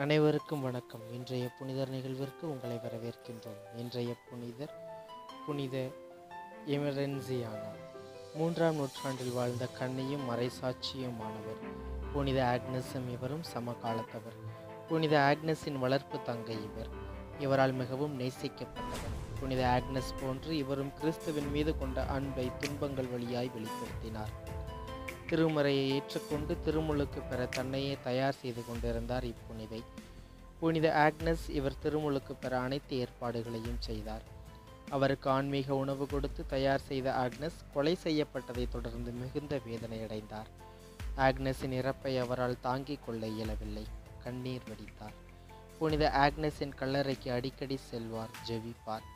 அனைவருக்கும் வணக்கம். இன்றைய புனிதர் நிகழ்விற்கு உங்களை வரவேற்கின்றோம். இன்றைய புனிதர் புனித எமரன்சியானா. மூன்றாம் நூற்றாண்டில் வாழ்ந்த கண்ணியும் மறைசாட்சியுமானவர். புனித ஆக்னஸும் இவரும் சமகாலத்தவர். புனித ஆக்னஸின் வளர்ப்பு தங்கை இவர். இவரால் மிகவும் நேசிக்கப்பட்டவர். புனித ஆக்னஸ் போன்று இவரும் கிறிஸ்துவின் மீது கொண்ட அன்பை துன்பங்கள் வழியாய் வெளிப்படுத்தினார். திருமறையை ஏற்றுக்கொண்டு திருமுழுக்கு பெற தன்னையே தயார் செய்து கொண்டிருந்தார் இப்புனிதை. புனித ஆக்னஸ் இவர் திருமுழுக்கு பெற அனைத்து ஏற்பாடுகளையும் செய்தார். அவருக்கு ஆன்மீக உணவு கொடுத்து தயார் செய்த ஆக்னஸ் கொலை செய்யப்பட்டதை தொடர்ந்து மிகுந்த வேதனையடைந்தார் ஆக்னஸின் இறப்பை அவரால் தாங்கிக் கொள்ள இயலவில்லை. கண்ணீர் வடித்தார். புனித ஆக்னஸின் கல்லறைக்கு அடிக்கடி செல்வார் ஜெவிப்பார்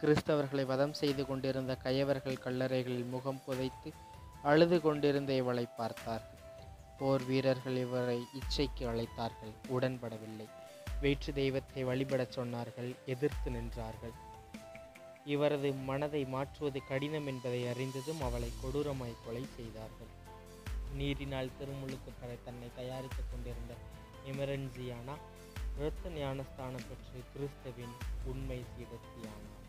கிறிஸ்தவர்களை வதம் செய்து கொண்டிருந்த கயவர்கள் கல்லறைகளில் முகம் புதைத்து அழுது கொண்டிருந்த இவளை பார்த்தார்கள் போர் வீரர்கள் இவரை இச்சைக்கு அழைத்தார்கள். உடன்படவில்லை. வேற்று தெய்வத்தை வழிபடச் சொன்னார்கள். எதிர்த்து நின்றார்கள். இவரது மனதை மாற்றுவது கடினம் என்பதை அறிந்ததும் அவளை கொடூரமாய் கொலை செய்தார்கள். நீரினால் திருமுழுக்கு பெற தன்னை தயாரித்துக் கொண்டிருந்த எமரன்சியானா இரத்த ஞானஸ்தானம் பெற்று கிறிஸ்தவின் உண்மை சீரத்தியானார்